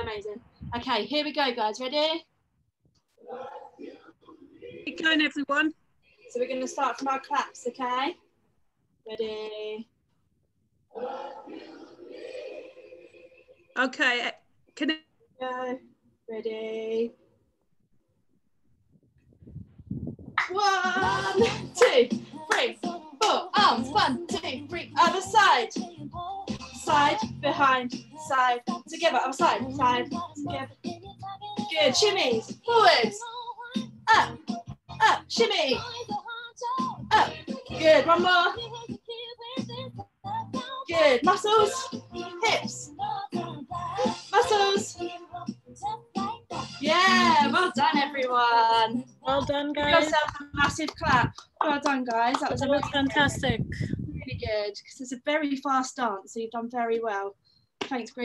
Amazing. Okay, here we go, guys. Ready? Keep going, everyone. So we're going to start from our claps, okay? Ready? Okay, uh, can I, Go. Ready? One, two, three, four. Arms. One, two, three. Other side. Side, behind, side. Together. Other side. Side. Together. Good. Shimmies. Forwards. Up. Up. Shimmy. Up. Good. One more. Good. Muscles. Hips. Muscles. Yeah. Well done, everyone. well done, guys. Give yourself a massive clap. Well done, guys. That was That was fantastic. Good because it's a very fast dance. So you've done very well. Thanks, Grace.